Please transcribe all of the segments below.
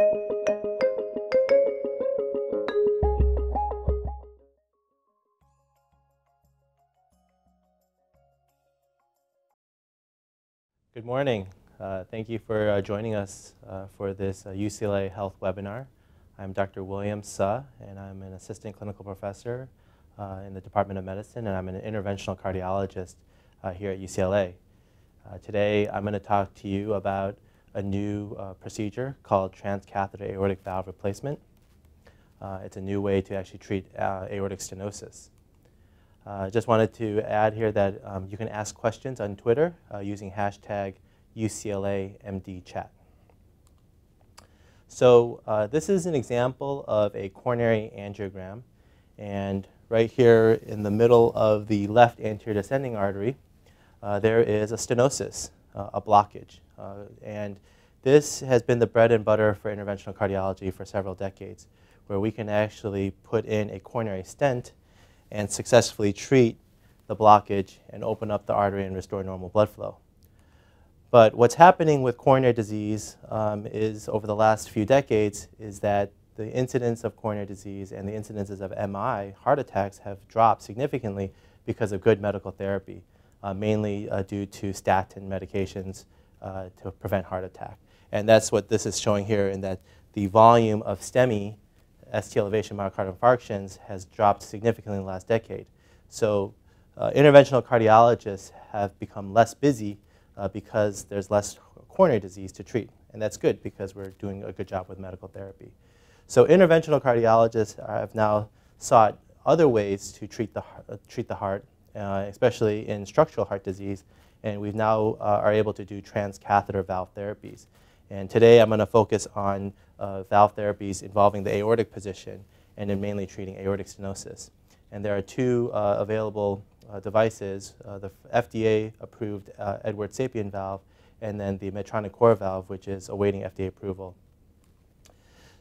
Good morning. Uh, thank you for uh, joining us uh, for this UCLA uh, Health webinar. I'm Dr. William Suh, and I'm an assistant clinical professor uh, in the Department of Medicine, and I'm an interventional cardiologist uh, here at UCLA. today, I'm going to talk to you about a new procedure called transcatheter aortic valve replacement. it's a new way to actually treat aortic stenosis. I uh, just wanted to add here that um, you can ask questions on Twitter uh, using hashtag UCLAMDchat. So uh, this is an example of a coronary angiogram. And right here in the middle of the left anterior descending artery, uh, there is a stenosis, uh, a blockage. Uh, and this has been the bread and butter for interventional cardiology for several decades, where we can actually put in a coronary stent and successfully treat the blockage and open up the artery and restore normal blood flow. But what's happening with coronary disease um, is over the last few decades is that the incidence of coronary disease and the incidences of MI, heart attacks, have dropped significantly because of good medical therapy, uh, mainly uh, due to statin medications uh, to prevent heart attack. And that's what this is showing here in that the volume of STEMI ST elevation myocardial infarctions has dropped significantly in the last decade. So uh, interventional cardiologists have become less busy uh, because there's less coronary disease to treat. And that's good because we're doing a good job with medical therapy. So interventional cardiologists have now sought other ways to treat the, uh, treat the heart, uh, especially in structural heart disease. And we now uh, are able to do transcatheter valve therapies. And today I'm going to focus on uh, valve therapies involving the aortic position and in mainly treating aortic stenosis. And there are two uh, available uh, devices, the FDA-approved Edwards SAPIEN valve and then the Medtronic Core valve, which is awaiting FDA approval.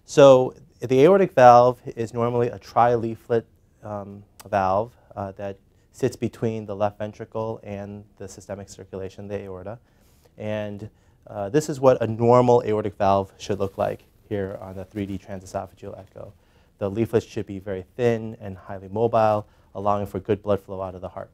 So the aortic valve is normally a tri-leaflet um, valve uh, that sits between the left ventricle and the systemic circulation, the aorta. And uh, this is what a normal aortic valve should look like here on the 3D transesophageal echo. The leaflets should be very thin and highly mobile, allowing for good blood flow out of the heart.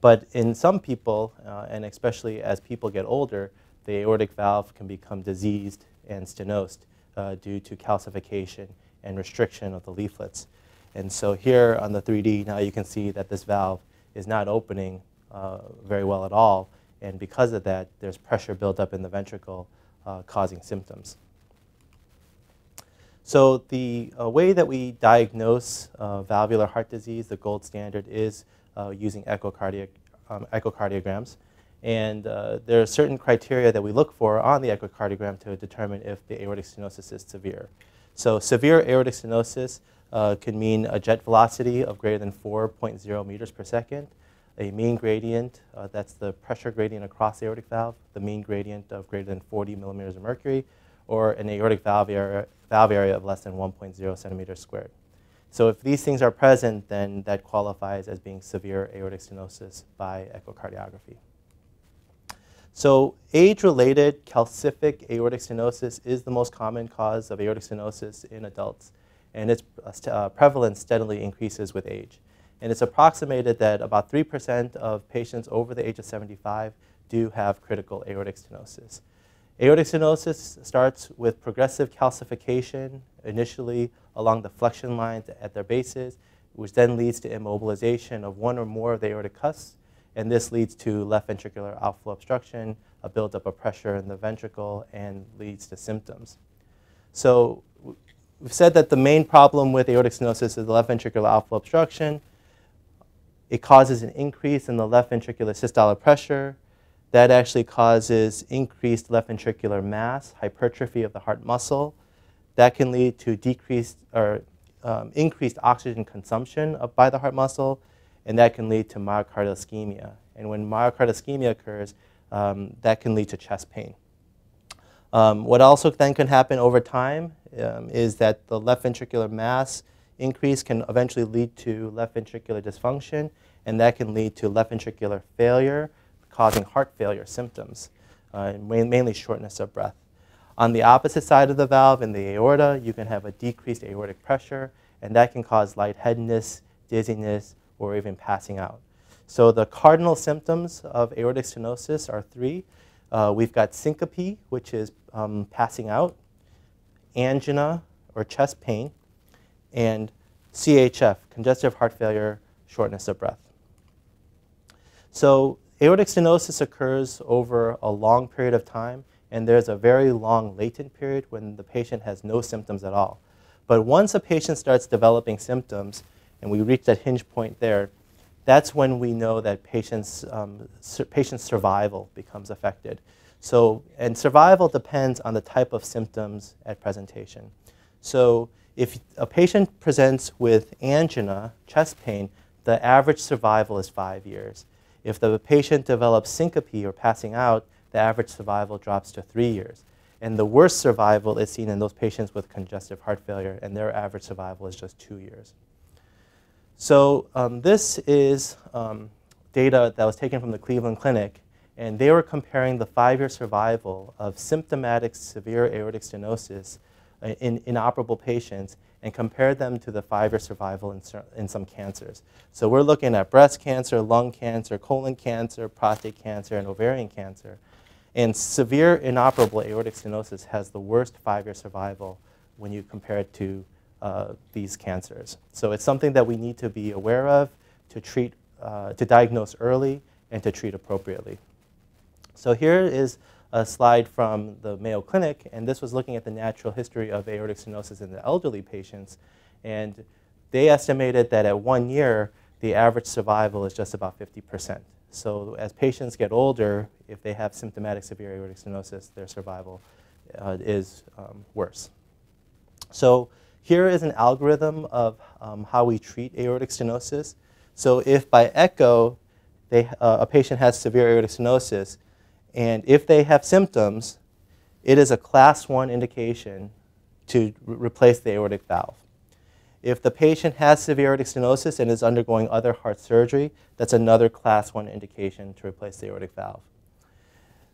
But in some people, uh, and especially as people get older, the aortic valve can become diseased and stenosed uh, due to calcification and restriction of the leaflets. And so here on the 3D, now you can see that this valve is not opening uh, very well at all, and because of that, there's pressure built up in the ventricle uh, causing symptoms. So the uh, way that we diagnose uh, valvular heart disease, the gold standard, is uh, using um, echocardiograms. And uh, there are certain criteria that we look for on the echocardiogram to determine if the aortic stenosis is severe. So severe aortic stenosis uh, can mean a jet velocity of greater than 4.0 meters per second, a mean gradient, uh, that's the pressure gradient across the aortic valve, the mean gradient of greater than 40 millimeters of mercury, or an aortic valve area, valve area of less than 1.0 centimeters squared. So if these things are present, then that qualifies as being severe aortic stenosis by echocardiography. So age-related calcific aortic stenosis is the most common cause of aortic stenosis in adults, and its uh, prevalence steadily increases with age. And it's approximated that about 3% of patients over the age of 75 do have critical aortic stenosis. Aortic stenosis starts with progressive calcification, initially along the flexion lines at their bases, which then leads to immobilization of one or more of the aortic cusps, and this leads to left ventricular outflow obstruction, a buildup of pressure in the ventricle, and leads to symptoms. So we've said that the main problem with aortic stenosis is the left ventricular outflow obstruction. It causes an increase in the left ventricular systolic pressure. That actually causes increased left ventricular mass, hypertrophy of the heart muscle. That can lead to decreased or um, increased oxygen consumption of, by the heart muscle, and that can lead to myocardial ischemia. And when myocardial ischemia occurs, um, that can lead to chest pain. Um, what also then can happen over time um, is that the left ventricular mass increase can eventually lead to left ventricular dysfunction, and that can lead to left ventricular failure, causing heart failure symptoms, uh, mainly shortness of breath. On the opposite side of the valve in the aorta, you can have a decreased aortic pressure, and that can cause lightheadedness, dizziness, or even passing out. So the cardinal symptoms of aortic stenosis are three. Uh, we've got syncope, which is um, passing out, angina or chest pain, and CHF, congestive heart failure, shortness of breath. So aortic stenosis occurs over a long period of time, and there's a very long latent period when the patient has no symptoms at all. But once a patient starts developing symptoms, and we reach that hinge point there, that's when we know that patients, um, patient survival becomes affected. So, and survival depends on the type of symptoms at presentation. So if a patient presents with angina, chest pain, the average survival is five years. If the patient develops syncope or passing out, the average survival drops to three years. And the worst survival is seen in those patients with congestive heart failure, and their average survival is just two years. So um, this is um, data that was taken from the Cleveland Clinic, and they were comparing the five-year survival of symptomatic severe aortic stenosis uh, in inoperable patients and compared them to the five-year survival in, in some cancers. So we're looking at breast cancer, lung cancer, colon cancer, prostate cancer, and ovarian cancer. And severe inoperable aortic stenosis has the worst five-year survival when you compare it to uh, these cancers. So it's something that we need to be aware of to treat, uh, to diagnose early and to treat appropriately. So here is a slide from the Mayo Clinic, and this was looking at the natural history of aortic stenosis in the elderly patients. And they estimated that at one year, the average survival is just about 50%. So as patients get older, if they have symptomatic severe aortic stenosis, their survival uh, is um, worse. So here is an algorithm of um, how we treat aortic stenosis. So if by echo they, uh, a patient has severe aortic stenosis, and if they have symptoms, it is a class one indication to re replace the aortic valve. If the patient has severe aortic stenosis and is undergoing other heart surgery, that's another class one indication to replace the aortic valve.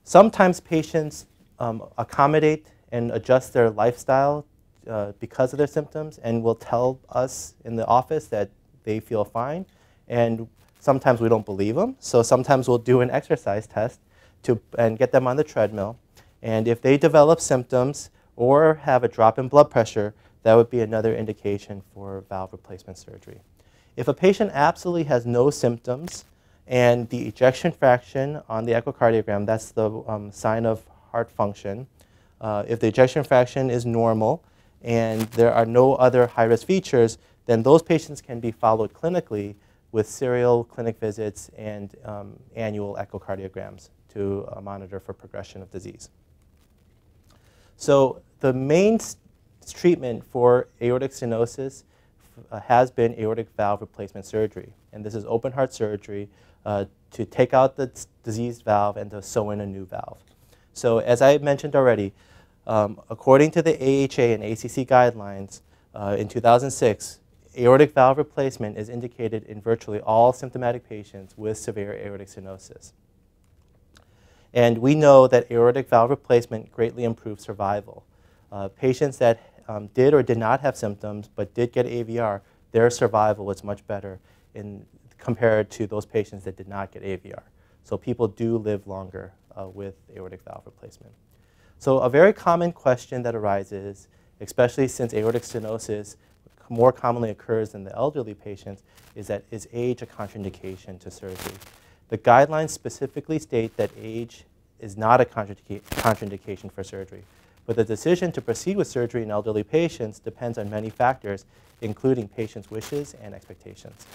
Sometimes patients um, accommodate and adjust their lifestyle uh, because of their symptoms and will tell us in the office that they feel fine. And sometimes we don't believe them. So sometimes we'll do an exercise test to, and get them on the treadmill. And if they develop symptoms or have a drop in blood pressure, that would be another indication for valve replacement surgery. If a patient absolutely has no symptoms and the ejection fraction on the echocardiogram, that's the um, sign of heart function. Uh, if the ejection fraction is normal, and there are no other high-risk features, then those patients can be followed clinically with serial clinic visits and um, annual echocardiograms to uh, monitor for progression of disease. So the main treatment for aortic stenosis uh, has been aortic valve replacement surgery. And this is open heart surgery uh, to take out the diseased valve and to sew in a new valve. So as I mentioned already, um, according to the AHA and ACC guidelines uh, in 2006, aortic valve replacement is indicated in virtually all symptomatic patients with severe aortic stenosis. And we know that aortic valve replacement greatly improves survival. Uh, patients that um, did or did not have symptoms but did get AVR, their survival was much better in, compared to those patients that did not get AVR. So people do live longer uh, with aortic valve replacement. So a very common question that arises, especially since aortic stenosis more commonly occurs in the elderly patients, is that is age a contraindication to surgery? The guidelines specifically state that age is not a contraindication for surgery. But the decision to proceed with surgery in elderly patients depends on many factors, including patients' wishes and expectations.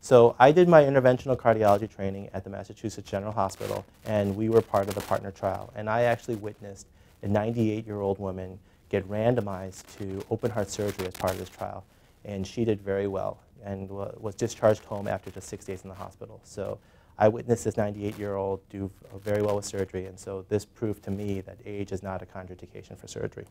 So I did my interventional cardiology training at the Massachusetts General Hospital, and we were part of the partner trial. And I actually witnessed a 98-year-old woman get randomized to open heart surgery as part of this trial. And she did very well and was discharged home after just six days in the hospital. So I witnessed this 98-year-old do very well with surgery, and so this proved to me that age is not a contraindication for surgery.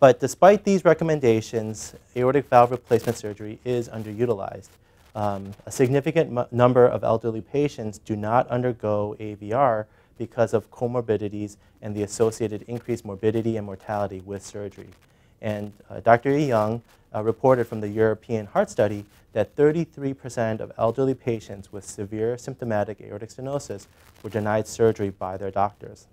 But despite these recommendations, aortic valve replacement surgery is underutilized. Um, a significant number of elderly patients do not undergo AVR because of comorbidities and the associated increased morbidity and mortality with surgery. And uh, Dr. E. Young uh, reported from the European Heart Study that 33% of elderly patients with severe symptomatic aortic stenosis were denied surgery by their doctors.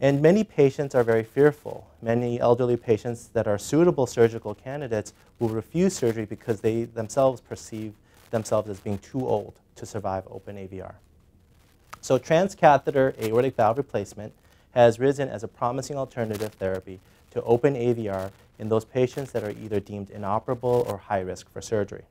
And many patients are very fearful. Many elderly patients that are suitable surgical candidates will refuse surgery because they themselves perceive themselves as being too old to survive open AVR. So transcatheter aortic valve replacement has risen as a promising alternative therapy to open AVR in those patients that are either deemed inoperable or high risk for surgery.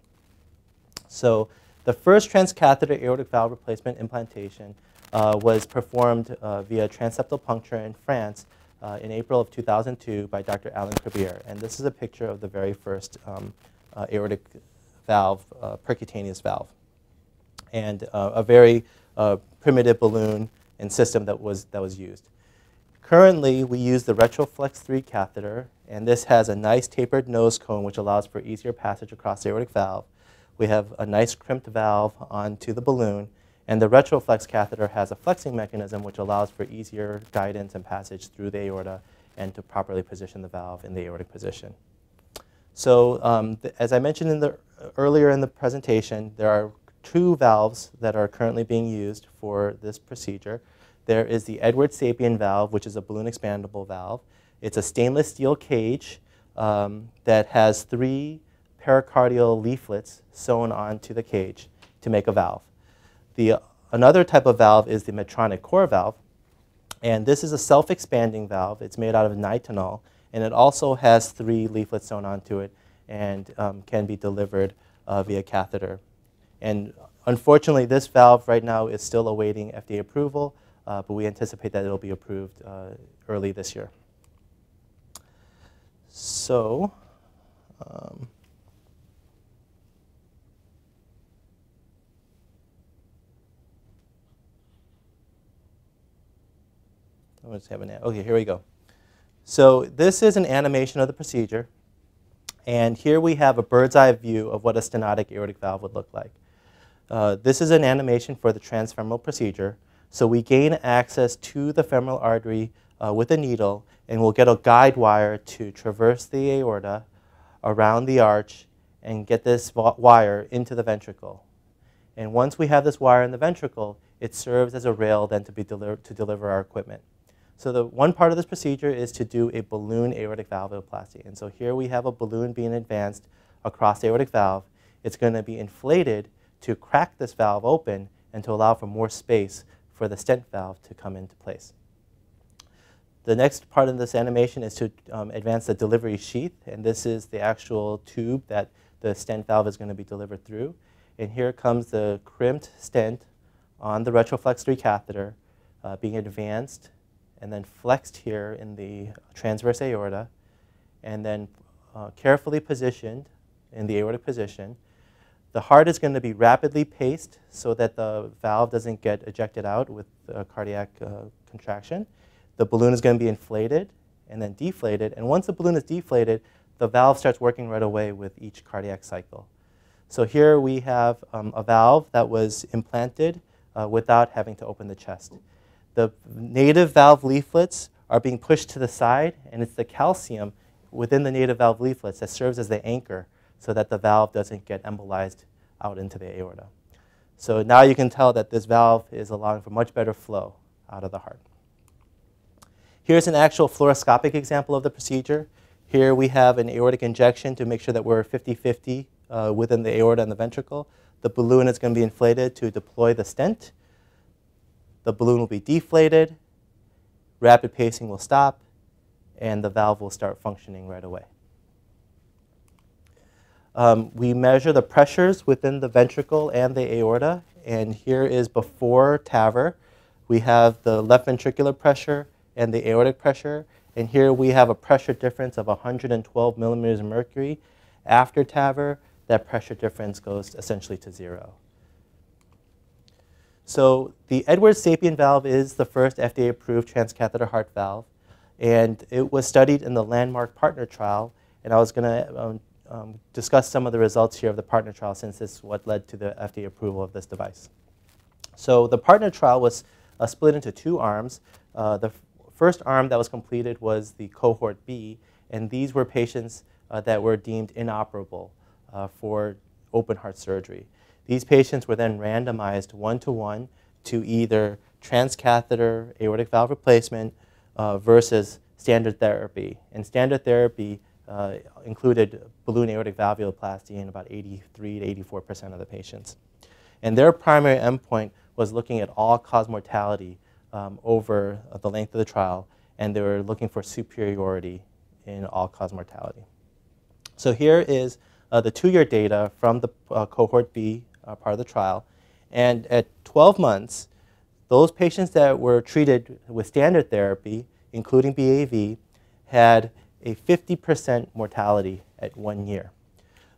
So the first transcatheter aortic valve replacement implantation uh, was performed uh, via transeptal puncture in France uh, in April of 2002 by Dr. Alan Cribier. And this is a picture of the very first um, uh, aortic valve, uh, percutaneous valve. And uh, a very primitive balloon and system that was, that was used. Currently, we use the Retroflex 3 catheter, and this has a nice tapered nose cone which allows for easier passage across the aortic valve. We have a nice crimped valve onto the balloon, and the Retroflex catheter has a flexing mechanism which allows for easier guidance and passage through the aorta and to properly position the valve in the aortic position. So um, as I mentioned in the, earlier in the presentation, there are two valves that are currently being used for this procedure. There is the Edwards Sapien valve, which is a balloon expandable valve. It's a stainless steel cage um, that has three pericardial leaflets sewn onto the cage to make a valve. The, another type of valve is the Medtronic core valve, And this is a self-expanding valve. It's made out of nitinol. And it also has three leaflets sewn onto it and um, can be delivered uh, via catheter. And unfortunately, this valve right now is still awaiting FDA approval but we anticipate that it'll be approved uh, early this year. So, um, let's have an, okay, here we go. So this is an animation of the procedure. And here we have a bird's eye view of what a stenotic aortic valve would look like. Uh, this is an animation for the transfemoral procedure. So we gain access to the femoral artery uh, with a needle, and we'll get a guide wire to traverse the aorta around the arch and get this wire into the ventricle. And once we have this wire in the ventricle, it serves as a rail then to, be to deliver our equipment. So the one part of this procedure is to do a balloon aortic valvuloplasty. And so here we have a balloon being advanced across the aortic valve. It's going to be inflated to crack this valve open and to allow for more space for the stent valve to come into place. The next part of this animation is to um, advance the delivery sheath, and this is the actual tube that the stent valve is going to be delivered through. And here comes the crimped stent on the Retroflex 3 catheter uh, being advanced and then flexed here in the transverse aorta and then uh, carefully positioned in the aortic position the heart is going to be rapidly paced so that the valve doesn't get ejected out with cardiac uh, contraction. The balloon is going to be inflated and then deflated. And once the balloon is deflated, the valve starts working right away with each cardiac cycle. So here we have um, a valve that was implanted uh, without having to open the chest. The native valve leaflets are being pushed to the side, and it's the calcium within the native valve leaflets that serves as the anchor so that the valve doesn't get embolized out into the aorta. So now you can tell that this valve is allowing for much better flow out of the heart. Here's an actual fluoroscopic example of the procedure. Here we have an aortic injection to make sure that we're 50-50 uh, within the aorta and the ventricle. The balloon is going to be inflated to deploy the stent. The balloon will be deflated, rapid pacing will stop, and the valve will start functioning right away. Um, we measure the pressures within the ventricle and the aorta, and here is before TAVR. We have the left ventricular pressure and the aortic pressure, and here we have a pressure difference of 112 millimeters of mercury. After TAVR, that pressure difference goes essentially to zero. So the Edwards sapien valve is the first FDA-approved transcatheter heart valve, and it was studied in the landmark partner trial, and I was going to um, um, discuss some of the results here of the partner trial since this is what led to the FDA approval of this device. So the partner trial was uh, split into two arms. Uh, the first arm that was completed was the cohort B, and these were patients uh, that were deemed inoperable uh, for open heart surgery. These patients were then randomized one to one to either transcatheter aortic valve replacement uh, versus standard therapy. And standard therapy uh, included balloon aortic valvuloplasty in about 83 to 84 percent of the patients. And their primary endpoint was looking at all-cause mortality um, over the length of the trial, and they were looking for superiority in all-cause mortality. So here is uh, the two-year data from the uh, cohort B uh, part of the trial. And at 12 months, those patients that were treated with standard therapy, including BAV, had a 50% mortality at one year.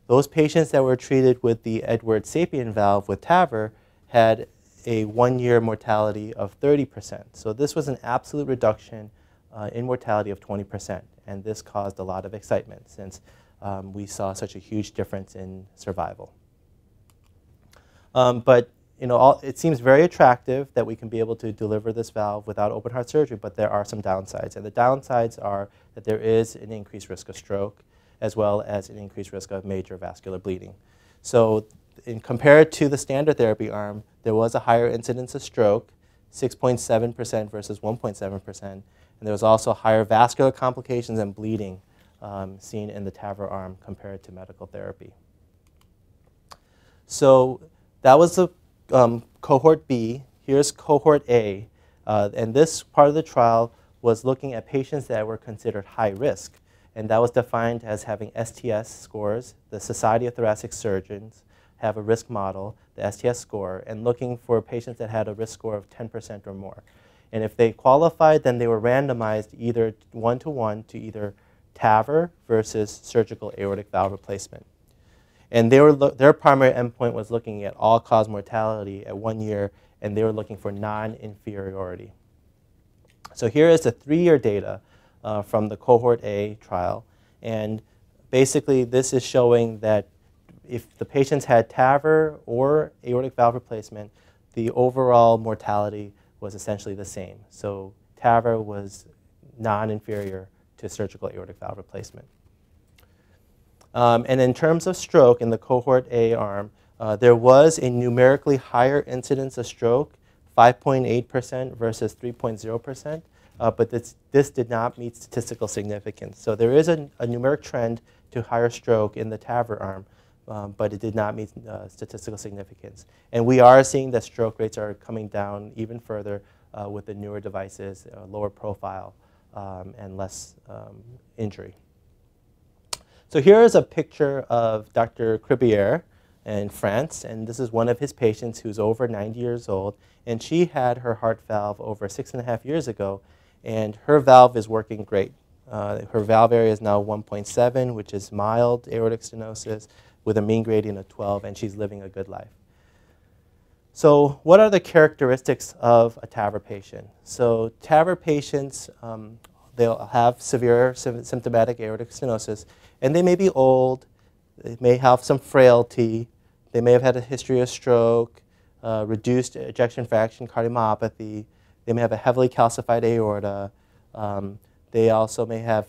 Those patients that were treated with the Edwards Sapien valve with TAVR had a one-year mortality of 30%. So this was an absolute reduction uh, in mortality of 20%. And this caused a lot of excitement since um, we saw such a huge difference in survival. Um, but you know, all, it seems very attractive that we can be able to deliver this valve without open heart surgery, but there are some downsides. And the downsides are that there is an increased risk of stroke, as well as an increased risk of major vascular bleeding. So in compared to the standard therapy arm, there was a higher incidence of stroke, 6.7% versus 1.7%, and there was also higher vascular complications and bleeding um, seen in the TAVR arm compared to medical therapy. So that was the um, cohort B. Here's cohort A. Uh, and this part of the trial was looking at patients that were considered high risk. And that was defined as having STS scores. The Society of Thoracic Surgeons have a risk model, the STS score, and looking for patients that had a risk score of 10% or more. And if they qualified, then they were randomized either one to one to either TAVR versus surgical aortic valve replacement. And they were their primary endpoint was looking at all-cause mortality at one year, and they were looking for non-inferiority. So here is the three-year data uh, from the cohort A trial. And basically, this is showing that if the patients had TAVR or aortic valve replacement, the overall mortality was essentially the same. So TAVR was non-inferior to surgical aortic valve replacement. Um, and in terms of stroke in the cohort A arm, uh, there was a numerically higher incidence of stroke, 5.8% versus 3.0%, uh, but this, this did not meet statistical significance. So there is a, a numeric trend to higher stroke in the TAVR arm, um, but it did not meet uh, statistical significance. And we are seeing that stroke rates are coming down even further uh, with the newer devices, uh, lower profile, um, and less um, injury. So here is a picture of Dr. Cribier in France, and this is one of his patients who's over 90 years old, and she had her heart valve over six and a half years ago, and her valve is working great. Uh, her valve area is now 1.7, which is mild aortic stenosis with a mean gradient of 12, and she's living a good life. So what are the characteristics of a TAVR patient? So TAVR patients, um, they'll have severe symptomatic aortic stenosis, and they may be old, they may have some frailty, they may have had a history of stroke, uh, reduced ejection fraction cardiomyopathy, they may have a heavily calcified aorta, um, they also may have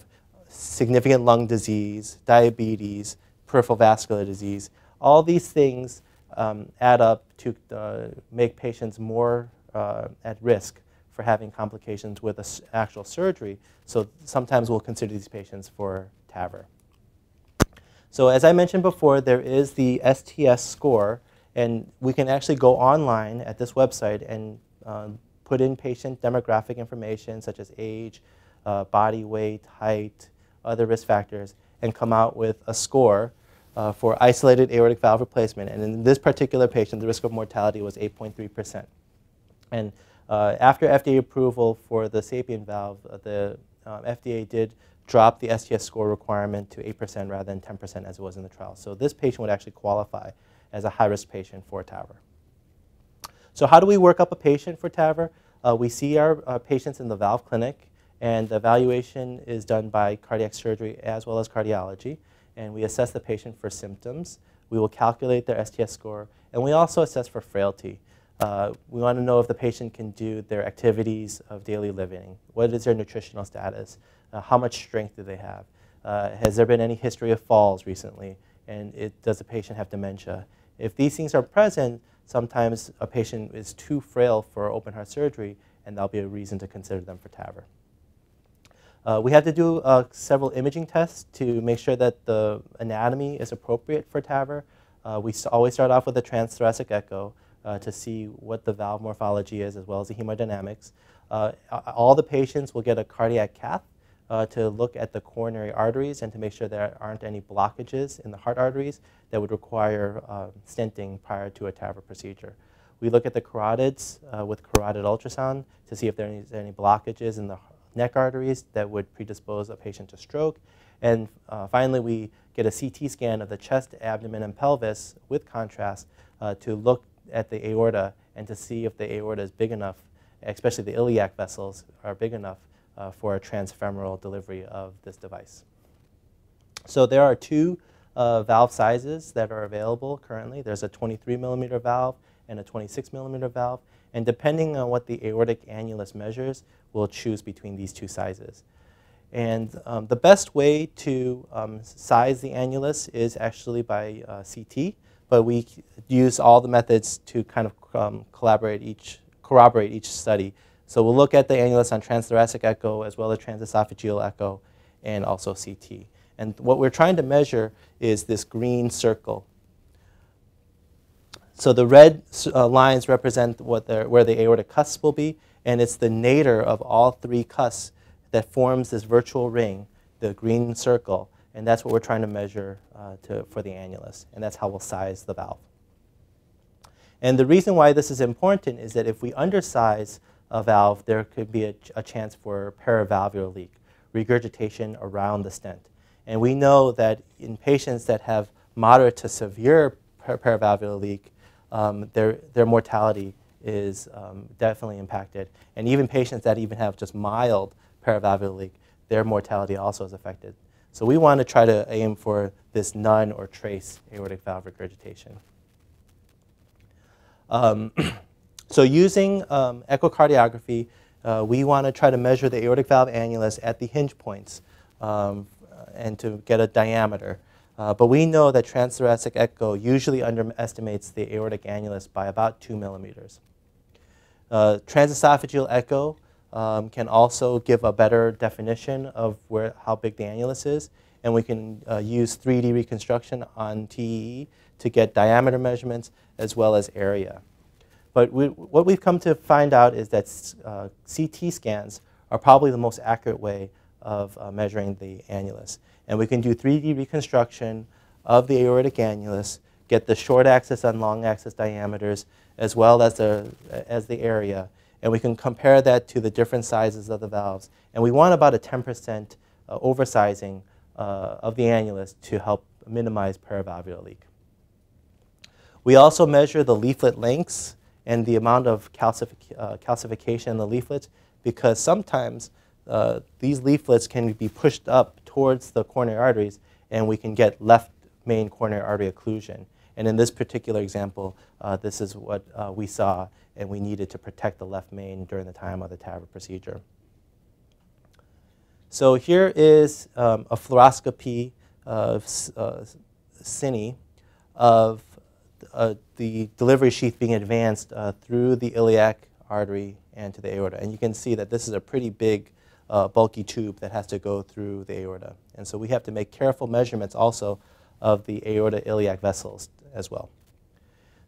significant lung disease, diabetes, peripheral vascular disease. All these things um, add up to uh, make patients more uh, at risk for having complications with an actual surgery. So sometimes we'll consider these patients for TAVR. So as I mentioned before, there is the STS score, and we can actually go online at this website and um, put in patient demographic information such as age, uh, body weight, height, other risk factors, and come out with a score uh, for isolated aortic valve replacement. And in this particular patient, the risk of mortality was 8.3%. And uh, after FDA approval for the SAPIEN valve, uh, the um, FDA did drop the STS score requirement to 8% rather than 10% as it was in the trial. So this patient would actually qualify as a high-risk patient for TAVR. So how do we work up a patient for TAVR? Uh, we see our uh, patients in the valve clinic, and the evaluation is done by cardiac surgery as well as cardiology. And we assess the patient for symptoms. We will calculate their STS score, and we also assess for frailty. Uh, we want to know if the patient can do their activities of daily living. What is their nutritional status? Uh, how much strength do they have? Uh, has there been any history of falls recently? And it, does the patient have dementia? If these things are present, sometimes a patient is too frail for open heart surgery, and that'll be a reason to consider them for TAVR. Uh, we have to do uh, several imaging tests to make sure that the anatomy is appropriate for TAVR. We always start off with a transthoracic echo uh, to see what the valve morphology is as well as the hemodynamics. Uh, all the patients will get a cardiac cath uh, to look at the coronary arteries and to make sure there aren't any blockages in the heart arteries that would require stenting prior to a TAVR procedure. We look at the carotids with carotid ultrasound to see if there are any blockages in the neck arteries that would predispose a patient to stroke. And uh, finally, we get a CT scan of the chest, abdomen, and pelvis with contrast uh, to look at the aorta and to see if the aorta is big enough, especially the iliac vessels are big enough uh, for a transfemoral delivery of this device. So there are two uh, valve sizes that are available currently. There's a 23 millimeter valve and a 26 millimeter valve. And depending on what the aortic annulus measures, we'll choose between these two sizes. And um, the best way to um, size the annulus is actually by uh, CT, but we use all the methods to kind of um, collaborate each, corroborate each study. So we'll look at the annulus on transthoracic echo as well as transesophageal echo and also CT. And what we're trying to measure is this green circle. So the red uh, lines represent what where the aortic cusp will be, and it's the nadir of all three cusps that forms this virtual ring, the green circle, and that's what we're trying to measure uh, to, for the annulus, and that's how we'll size the valve. And the reason why this is important is that if we undersize a valve, there could be a, a chance for paravalvular leak, regurgitation around the stent. And we know that in patients that have moderate to severe paravalvular leak, um, their, their mortality is um, definitely impacted. And even patients that even have just mild paravalvular leak, their mortality also is affected. So we want to try to aim for this none or trace aortic valve regurgitation. Um, so using um, echocardiography, uh, we want to try to measure the aortic valve annulus at the hinge points um, and to get a diameter. Uh, but we know that transthoracic echo usually underestimates the aortic annulus by about two millimeters. Uh, transesophageal echo um, can also give a better definition of where, how big the annulus is, and we can uh, use 3D reconstruction on TEE to get diameter measurements as well as area. But we, what we've come to find out is that uh, CT scans are probably the most accurate way of uh, measuring the annulus. And we can do 3D reconstruction of the aortic annulus, get the short axis and long axis diameters, as well as the, as the area. And we can compare that to the different sizes of the valves. And we want about a 10% uh, oversizing uh, of the annulus to help minimize paravalvular leak. We also measure the leaflet lengths and the amount of uh, calcification in the leaflets because sometimes uh, these leaflets can be pushed up towards the coronary arteries and we can get left main coronary artery occlusion. And in this particular example, uh, this is what uh, we saw, and we needed to protect the left main during the time of the TAVR procedure. So here is um, a fluoroscopy of uh, cine of uh, the delivery sheath being advanced uh, through the iliac artery and to the aorta. And you can see that this is a pretty big, uh, bulky tube that has to go through the aorta. And so we have to make careful measurements also of the aorta iliac vessels as well.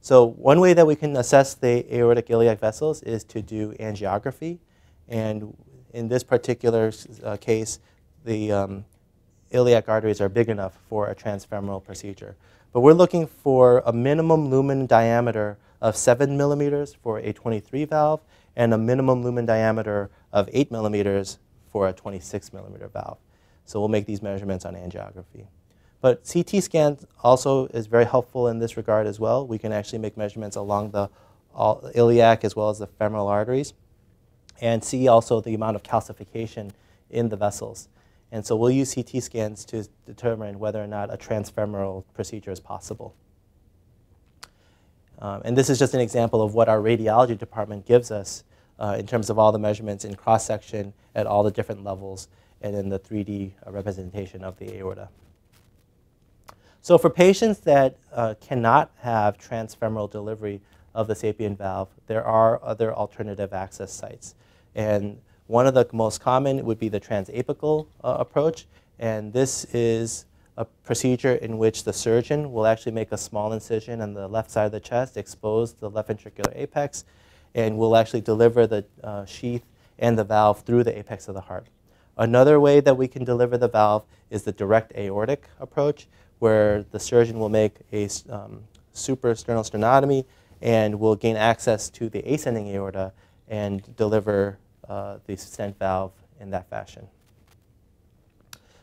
So one way that we can assess the aortic iliac vessels is to do angiography. And in this particular uh, case, the um, iliac arteries are big enough for a transfemoral procedure. But we're looking for a minimum lumen diameter of 7 millimeters for a 23 valve and a minimum lumen diameter of 8 millimeters for a 26 millimeter valve. So we'll make these measurements on angiography. But CT scan also is very helpful in this regard as well. We can actually make measurements along the iliac as well as the femoral arteries and see also the amount of calcification in the vessels. And so we'll use CT scans to determine whether or not a transfemoral procedure is possible. Um, and this is just an example of what our radiology department gives us uh, in terms of all the measurements in cross-section at all the different levels and in the 3D representation of the aorta. So for patients that uh, cannot have transfemoral delivery of the sapien valve, there are other alternative access sites. And one of the most common would be the transapical uh, approach. And this is a procedure in which the surgeon will actually make a small incision on the left side of the chest, expose the left ventricular apex, and will actually deliver the uh, sheath and the valve through the apex of the heart. Another way that we can deliver the valve is the direct aortic approach, where the surgeon will make a um, suprasternal sternotomy and will gain access to the ascending aorta and deliver uh, the stent valve in that fashion.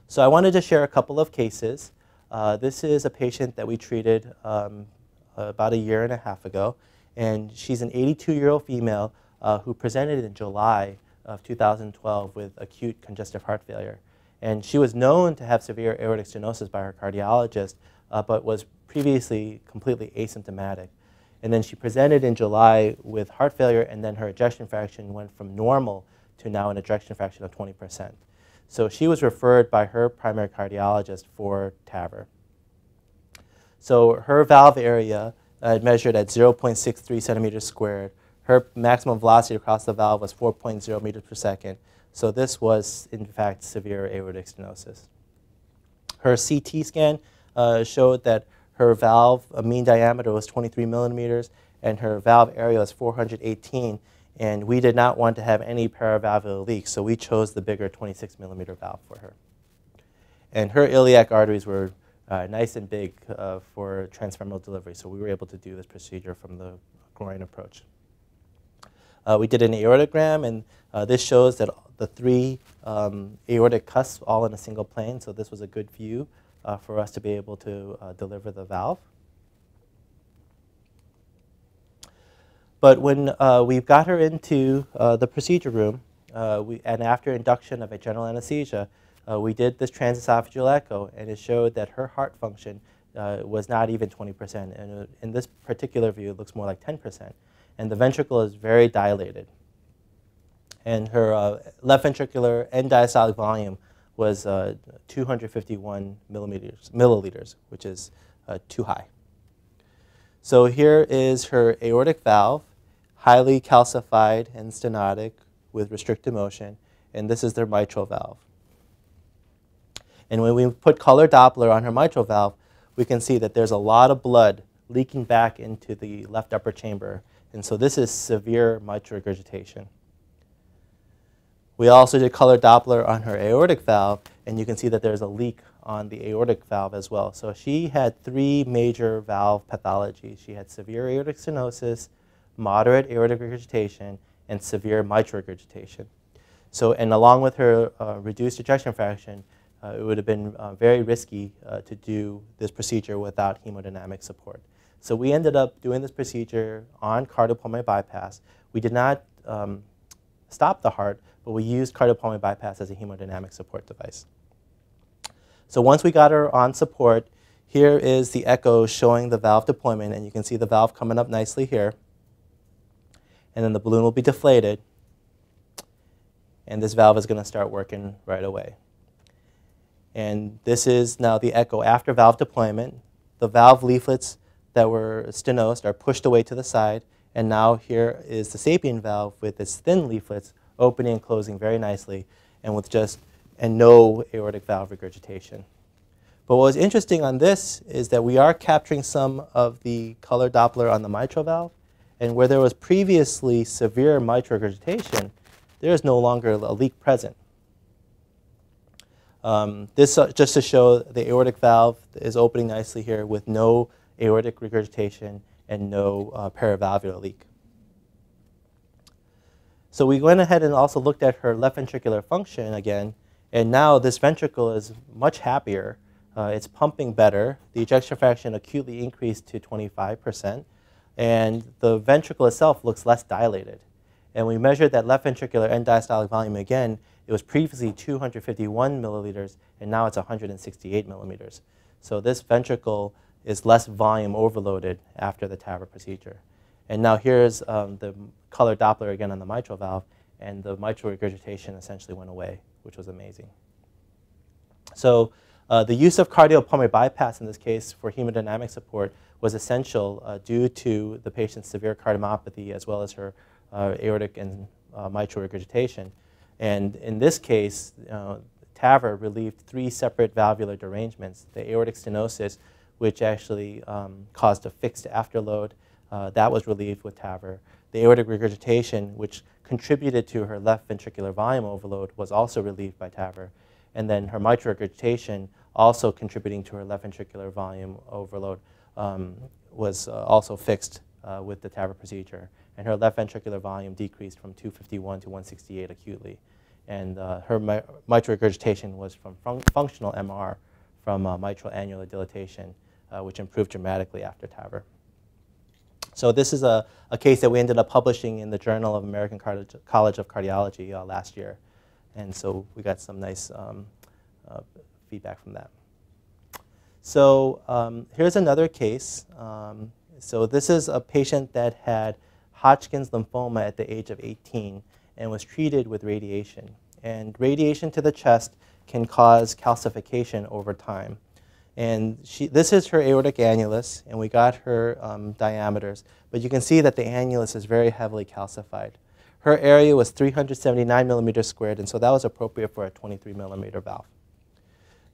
So I wanted to share a couple of cases. Uh, this is a patient that we treated um, about a year and a half ago, and she's an 82-year-old female uh, who presented in July of 2012 with acute congestive heart failure. And she was known to have severe aortic stenosis by her cardiologist, uh, but was previously completely asymptomatic. And then she presented in July with heart failure, and then her ejection fraction went from normal to now an ejection fraction of 20 percent. So she was referred by her primary cardiologist for TAVR. So her valve area uh, measured at 0.63 centimeters squared. Her maximum velocity across the valve was 4.0 meters per second. So this was, in fact, severe aortic stenosis. Her CT scan uh, showed that her valve mean diameter was 23 millimeters and her valve area was 418 and we did not want to have any paravalvular leaks, so we chose the bigger 26 millimeter valve for her. And her iliac arteries were uh, nice and big uh, for transfemoral delivery, so we were able to do this procedure from the groin approach. Uh, we did an aortogram, and uh, this shows that the three um, aortic cusps all in a single plane, so this was a good view uh, for us to be able to uh, deliver the valve. But when uh, we got her into uh, the procedure room, we, and after induction of a general anesthesia, we did this transesophageal echo, and it showed that her heart function was not even 20%. And in this particular view, it looks more like 10%. And the ventricle is very dilated. And her uh, left ventricular end diastolic volume was 251 millimeters, milliliters, which is too high. So here is her aortic valve highly calcified and stenotic with restricted motion, and this is their mitral valve. And when we put color Doppler on her mitral valve, we can see that there's a lot of blood leaking back into the left upper chamber. And so this is severe mitral regurgitation. We also did color Doppler on her aortic valve, and you can see that there's a leak on the aortic valve as well. So she had three major valve pathologies. She had severe aortic stenosis, moderate aortic regurgitation, and severe mitral regurgitation. So, and along with her uh, reduced ejection fraction, uh, it would have been uh, very risky uh, to do this procedure without hemodynamic support. So we ended up doing this procedure on cardiopulmonary bypass. We did not um, stop the heart, but we used cardiopulmonary bypass as a hemodynamic support device. So once we got her on support, here is the echo showing the valve deployment, and you can see the valve coming up nicely here and then the balloon will be deflated, and this valve is going to start working right away. And this is now the echo after valve deployment. The valve leaflets that were stenosed are pushed away to the side, and now here is the sapien valve with its thin leaflets opening and closing very nicely, and with just and no aortic valve regurgitation. But what was interesting on this is that we are capturing some of the color Doppler on the mitral valve, and where there was previously severe mitral regurgitation, there is no longer a leak present. Um, this uh, just to show the aortic valve is opening nicely here with no aortic regurgitation and no uh, paravalvular leak. So we went ahead and also looked at her left ventricular function again, and now this ventricle is much happier. Uh, it's pumping better. The ejection fraction acutely increased to 25 percent and the ventricle itself looks less dilated. And we measured that left ventricular end diastolic volume again. It was previously 251 milliliters, and now it's 168 millimeters. So this ventricle is less volume overloaded after the TAVR procedure. And now here's um, the color Doppler again on the mitral valve, and the mitral regurgitation essentially went away, which was amazing. So uh, the use of cardiopulmonary bypass in this case for hemodynamic support was essential uh, due to the patient's severe cardiomyopathy as well as her uh, aortic and uh, mitral regurgitation. And in this case, uh, TAVR relieved three separate valvular derangements, the aortic stenosis, which actually um, caused a fixed afterload, uh, that was relieved with TAVR. The aortic regurgitation, which contributed to her left ventricular volume overload, was also relieved by TAVR. And then her mitral regurgitation, also contributing to her left ventricular volume overload, um, was uh, also fixed uh, with the TAVR procedure. And her left ventricular volume decreased from 251 to 168 acutely. And uh, her mi mitral regurgitation was from fun functional MR from uh, mitral annular dilatation, which improved dramatically after TAVR. So this is a, a case that we ended up publishing in the Journal of American College of Cardiology uh, last year. And so we got some nice um, uh, feedback from that. So um, here's another case. Um, so this is a patient that had Hodgkin's lymphoma at the age of 18 and was treated with radiation. And radiation to the chest can cause calcification over time. And she, this is her aortic annulus, and we got her um, diameters. But you can see that the annulus is very heavily calcified. Her area was 379 millimeters squared, and so that was appropriate for a 23 millimeter valve.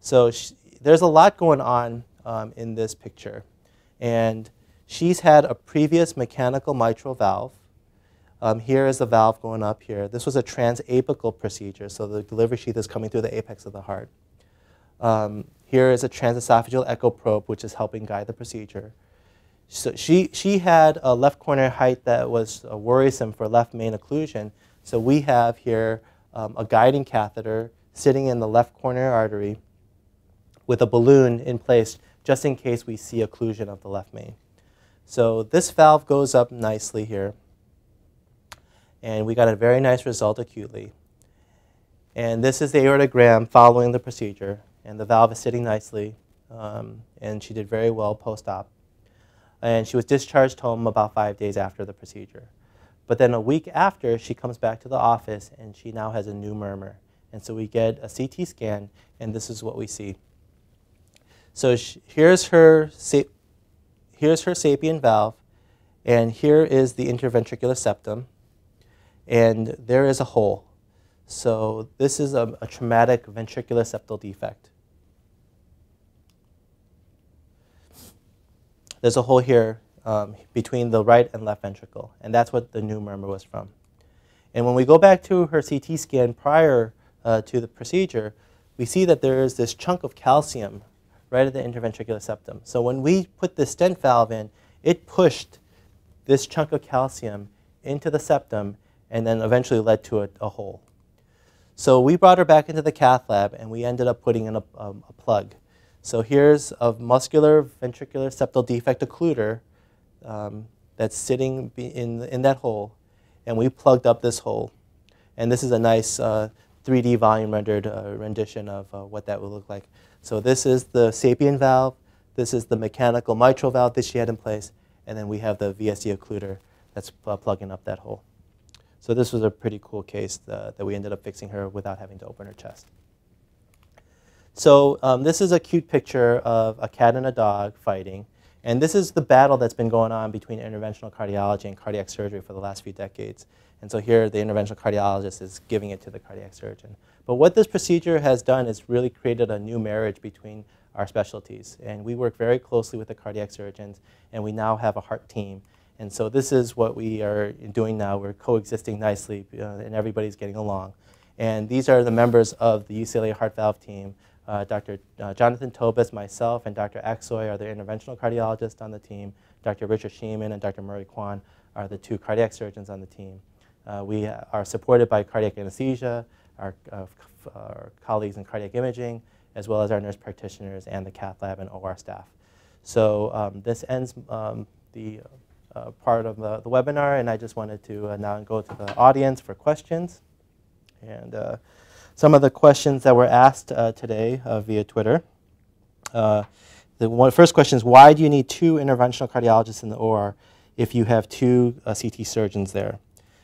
So she, there's a lot going on um, in this picture. And she's had a previous mechanical mitral valve. Um, here is the valve going up here. This was a transapical procedure, so the delivery sheath is coming through the apex of the heart. Um, here is a transesophageal echo probe, which is helping guide the procedure. So she, she had a left coronary height that was uh, worrisome for left main occlusion. So we have here um, a guiding catheter sitting in the left coronary artery with a balloon in place just in case we see occlusion of the left main. So this valve goes up nicely here. And we got a very nice result acutely. And this is the aortogram following the procedure and the valve is sitting nicely, um, and she did very well post-op. And she was discharged home about five days after the procedure. But then a week after, she comes back to the office, and she now has a new murmur. And so we get a CT scan, and this is what we see. So here's her, here's her sapien valve, and here is the interventricular septum, and there is a hole. So this is a, a traumatic ventricular septal defect. There's a hole here um, between the right and left ventricle, and that's what the new murmur was from. And when we go back to her CT scan prior uh, to the procedure, we see that there is this chunk of calcium right at the interventricular septum. So when we put the stent valve in, it pushed this chunk of calcium into the septum and then eventually led to a, a hole. So we brought her back into the cath lab and we ended up putting in a, um, a plug. So here's a muscular ventricular septal defect occluder um, that's sitting in, in that hole, and we plugged up this hole. And this is a nice uh, 3D volume rendered uh, rendition of uh, what that would look like. So this is the sapien valve, this is the mechanical mitral valve that she had in place, and then we have the VSD occluder that's uh, plugging up that hole. So this was a pretty cool case uh, that we ended up fixing her without having to open her chest. So um, this is a cute picture of a cat and a dog fighting. And this is the battle that's been going on between interventional cardiology and cardiac surgery for the last few decades. And so here the interventional cardiologist is giving it to the cardiac surgeon. But what this procedure has done is really created a new marriage between our specialties. And we work very closely with the cardiac surgeons, and we now have a heart team. And so this is what we are doing now. We're coexisting nicely, uh, and everybody's getting along. And these are the members of the UCLA Heart Valve team. Uh, Dr. Uh, Jonathan Tobis, myself, and Dr. Aksoy are the interventional cardiologists on the team. Dr. Richard Shemin and Dr. Murray Kwon are the two cardiac surgeons on the team. Uh, we are supported by cardiac anesthesia, our, uh, our, colleagues in cardiac imaging, as well as our nurse practitioners and the cath lab and OR staff. So um, this ends um, the uh, part of the, the, webinar, and I just wanted to uh, now go to the audience for questions. And some of the questions that were asked uh, today uh, via Twitter. Uh, the one, first question is why do you need two interventional cardiologists in the OR if you have two uh, CT surgeons there?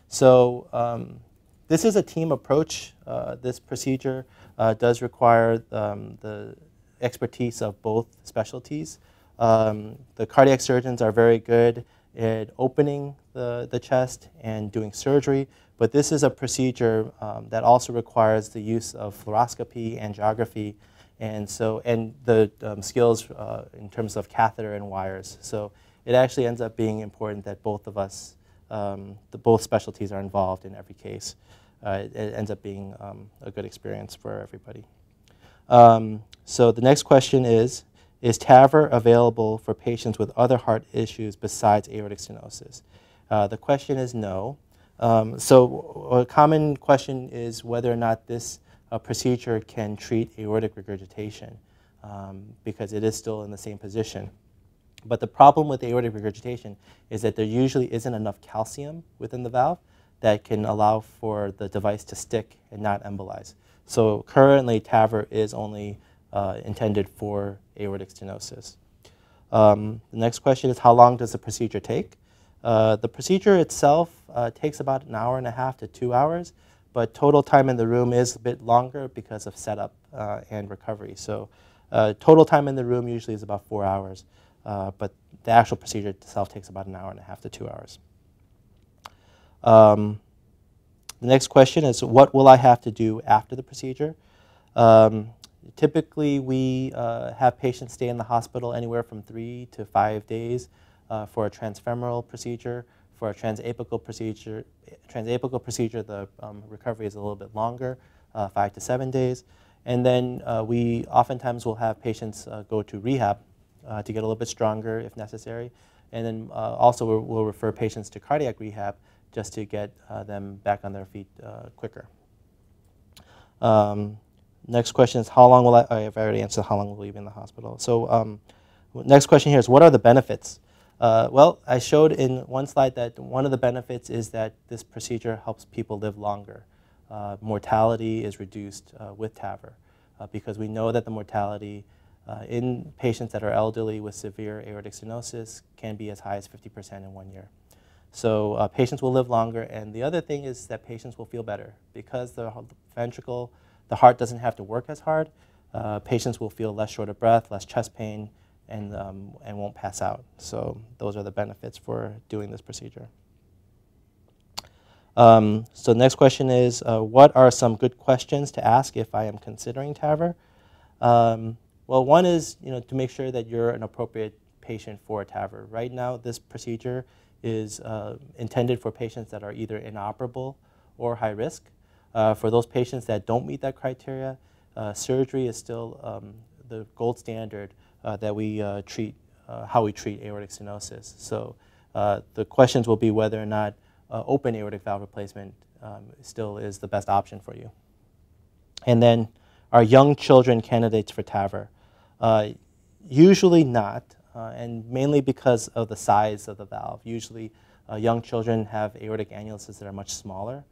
So um, this is a team approach. Uh, this procedure uh, does require um, the expertise of both specialties. Um, the cardiac surgeons are very good at opening the, the chest and doing surgery, but this is a procedure um, that also requires the use of fluoroscopy, angiography, and so and the um, skills uh, in terms of catheter and wires. So it actually ends up being important that both of us, um, the both specialties, are involved in every case. Uh, it, it, ends up being um, a good experience for everybody. Um, so the next question is, is TAVR available for patients with other heart issues besides aortic stenosis? Uh, the question is no. Um, so a common question is whether or not this a procedure can treat aortic regurgitation um, because it is still in the same position. But the problem with aortic regurgitation is that there usually isn't enough calcium within the valve that can allow for the device to stick and not embolize. So currently, TAVR is only uh, intended for aortic stenosis. Um, the next question is how long does the procedure take? Uh, the procedure itself uh, takes about an hour and a half to two hours, but total time in the room is a bit longer because of setup uh, and recovery. So uh, total time in the room usually is about four hours, uh, but the actual procedure itself takes about an hour and a half to two hours. Um, the next question is, what will I have to do after the procedure? Um, typically, we uh, have patients stay in the hospital anywhere from three to five days uh, for a transfemoral procedure. For a transapical procedure, transapical procedure, the um, recovery is a little bit longer, uh, five to seven days. And then uh, we oftentimes will have patients uh, go to rehab uh, to get a little bit stronger if necessary. And then uh, also we'll, we'll, refer patients to cardiac rehab just to get uh, them back on their feet quicker. Um, next question is how long will I, I've already answered how long will you be in the hospital. So um, next question here is what are the benefits uh, well, I showed in one slide that one of the benefits is that this procedure helps people live longer. Uh, mortality is reduced uh, with TAVR uh, because we know that the mortality uh, in patients that are elderly with severe aortic stenosis can be as high as 50% in one year. So uh, patients will live longer, and the other thing is that patients will feel better because the ventricle, the heart doesn't have to work as hard. patients will feel less short of breath, less chest pain, and, um, and won't pass out. So those are the benefits for doing this procedure. Um, so the next question is, uh, what are some good questions to ask if I am considering TAVR? Um, well, one is you know, to make sure that you're an appropriate patient for TAVR. Right now, this procedure is uh, intended for patients that are either inoperable or high risk. Uh, for those patients that don't meet that criteria, uh, surgery is still um, the gold standard that we uh, treat, uh, how we treat aortic stenosis. So the questions will be whether or not open aortic valve replacement um, still is the best option for you. And then are young children candidates for TAVR? usually not, and mainly because of the size of the valve. Usually young children have aortic annuluses that are much smaller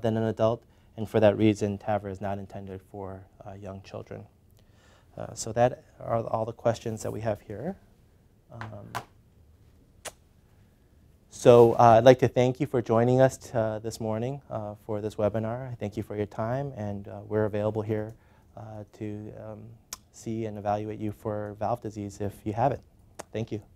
than an adult, and for that reason, TAVR is not intended for uh, young children. Uh, so that are all the questions that we have here. Um, so uh, I'd like to thank you for joining us uh, this morning uh, for this webinar. I thank you for your time, and we're available here to um, see and evaluate you for valve disease if you have it. Thank you.